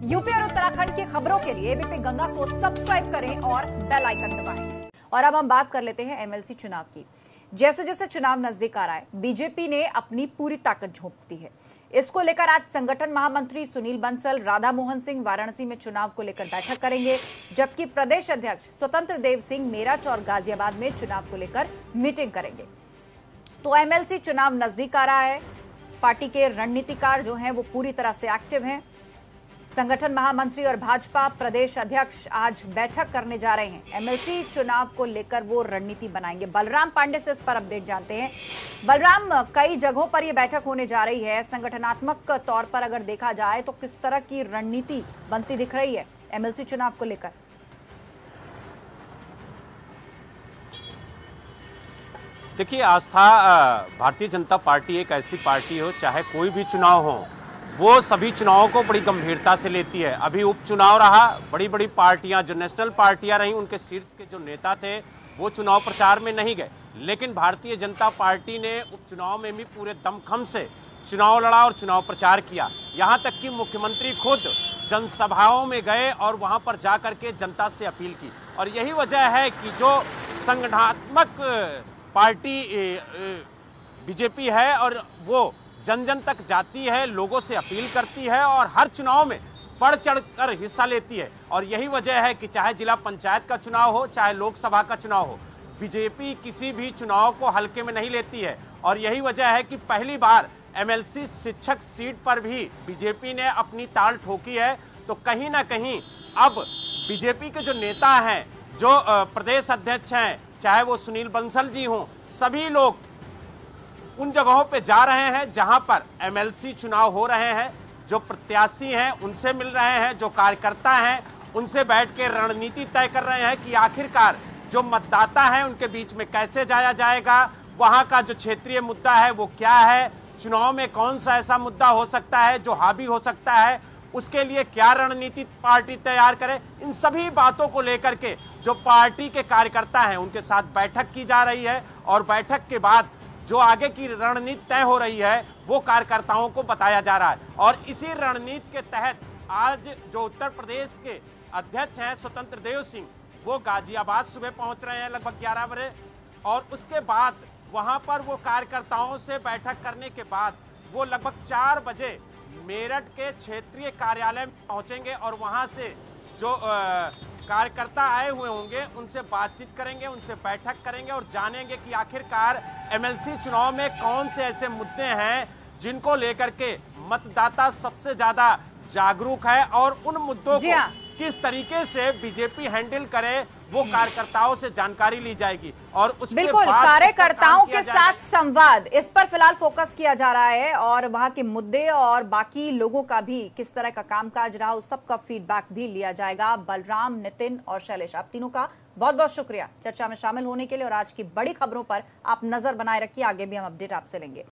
UP और उत्तराखंड की खबरों के लिए एबीपी गंगा को सब्सक्राइब करें और बेल आइकन दबाएँ। और अब हम बात कर लेते हैं एमएलसी चुनाव की। जैसे जैसे चुनाव नज़दीक आ रहा है बीजेपी ने अपनी पूरी ताकत झोंक दी है। इसको लेकर आज संगठन महामंत्री सुनील बंसल, राधा मोहन सिंह वाराणसी में चुनाव को लेकर बैठक करेंगे, जबकि प्रदेश अध्यक्ष स्वतंत्र देव सिंह मेरठ और गाजियाबाद में चुनाव को लेकर मीटिंग करेंगे। तो एमएलसी चुनाव नज़दीक आ रहा है। पार्टी के रणनीतिकार जो हैं, वो पूरी तरह से एक्टिव हैं। संगठन महामंत्री और भाजपा प्रदेश अध्यक्ष आज बैठक करने जा रहे हैं। एमएलसी चुनाव को लेकर वो रणनीति बनाएँगे। बलराम पांडे से इस पर अपडेट जानते हैं। बलराम, कई जगहों पर यह बैठक होने जा रही है। संगठनात्मक तौर पर अगर देखा जाए तो किस तरह की रणनीति बनती दिख रही है एमएलसी चुनाव को लेकर? देखिए, आस्था भारतीय जनता पार्टी एक ऐसी पार्टी हो, चाहे कोई भी चुनाव हो वो सभी चुनावों को बड़ी गंभीरता से लेती है। अभी उपचुनाव रहा बड़ी बड़ी पार्टियाँ, जो नेशनल पार्टियाँ रही, उनके शीर्ष के जो नेता थे, वो चुनाव प्रचार में नहीं गए। लेकिन भारतीय जनता पार्टी ने उपचुनाव में भी पूरे दमखम से चुनाव लड़ा और चुनाव प्रचार किया। यहाँ तक कि मुख्यमंत्री खुद जनसभाओं में गए और वहाँ पर जाकर के जनता से अपील की। और यही वजह है कि जो संगठनात्मक पार्टी बीजेपी है और वो जन जन तक जाती है, लोगों से अपील करती है और हर चुनाव में बढ़ चढ़ कर हिस्सा लेती है। और यही वजह है कि चाहे जिला पंचायत का चुनाव हो, चाहे लोकसभा का चुनाव हो, बीजेपी किसी भी चुनाव को हल्के में नहीं लेती है। और यही वजह है कि पहली बार एमएलसी शिक्षक सीट पर भी बीजेपी ने अपनी ताल ठोकी है। तो कहीं ना कहीं अब बीजेपी के जो नेता हैं, जो प्रदेश अध्यक्ष हैं, चाहे वो सुनील बंसल जी हों, सभी लोग उन जगहों पे जा रहे हैं जहाँ पर एमएलसी चुनाव हो रहे हैं, जो प्रत्याशी हैं, उनसे मिल रहे हैं, जो कार्यकर्ता हैं, उनसे बैठ के रणनीति तय कर रहे हैं कि आखिरकार जो मतदाता हैं, उनके बीच में कैसे जाया जाएगा, वहाँ का जो क्षेत्रीय मुद्दा है वो क्या है, चुनाव में कौन सा ऐसा मुद्दा हो सकता है, जो हावी हो सकता है, उसके लिए क्या रणनीति पार्टी तैयार करे, इन सभी बातों को लेकर के जो पार्टी के कार्यकर्ता हैं, उनके साथ बैठक की जा रही है और बैठक के बाद जो आगे की रणनीति तय हो रही है, वो कार्यकर्ताओं को बताया जा रहा है। और इसी रणनीति के तहत आज जो उत्तर प्रदेश के अध्यक्ष हैं स्वतंत्र देव सिंह, वो गाजियाबाद सुबह पहुँच रहे हैं लगभग ग्यारह बजे। और उसके बाद वहाँ पर वो कार्यकर्ताओं से बैठक करने के बाद वो लगभग चार बजे मेरठ के क्षेत्रीय कार्यालय में पहुँचेंगे और वहाँ से जो कार्यकर्ता आए हुए होंगे उनसे बातचीत करेंगे उनसे बैठक करेंगे और जानेंगे कि आखिरकार एमएलसी चुनाव में कौन से ऐसे मुद्दे हैं जिनको लेकर के मतदाता सबसे ज़्यादा जागरूक है और उन मुद्दों को हाँ। किस तरीके से बीजेपी हैंडल करे वो कार्यकर्ताओं से जानकारी ली जाएगी और उसके बिल्कुल कार्यकर्ताओं के साथ संवाद। इस पर फ़िलहाल फोकस किया जा रहा है और वहाँ के मुद्दे और बाकी लोगों का भी किस तरह का कामकाज रहा उस सबका फीडबैक भी लिया जाएगा। बलराम नितिन और शैलेश आप तीनों का बहुत बहुत शुक्रिया। चर्चा में शामिल होने के लिए और आज की बड़ी खबरों पर आप नज़र बनाए रखिए। आगे भी हम अपडेट आपसे लेंगे।